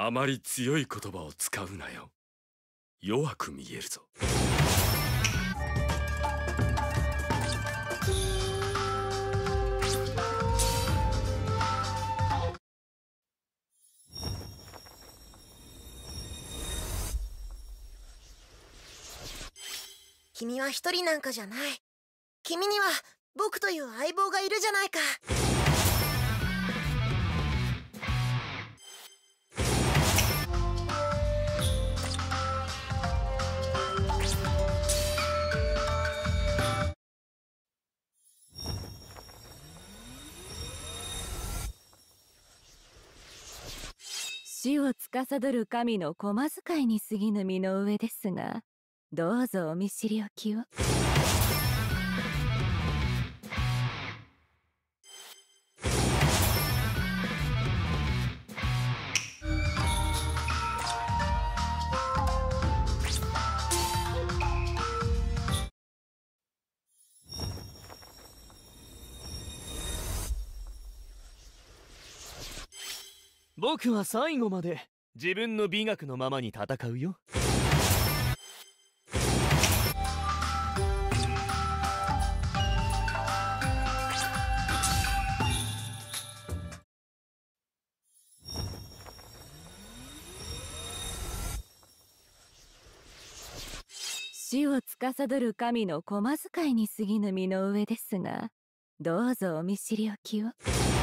あまり強い言葉を使うなよ。弱く見えるぞ。君は一人なんかじゃない。君には僕という相棒がいるじゃないか。死を司る神の駒使いに過ぎぬ身の上ですがどうぞお見知りおきを。僕は最後まで自分の美学のままに戦うよ死を司る神の駒遣いに過ぎぬ身の上ですがどうぞお見知りおきを。